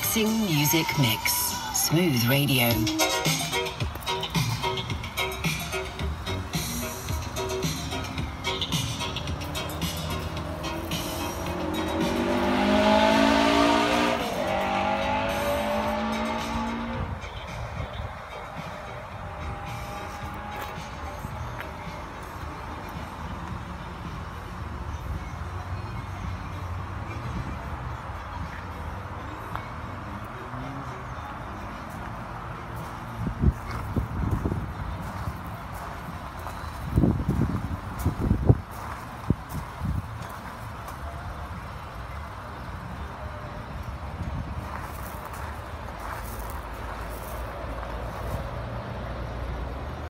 relaxing music mix. Smooth Radio.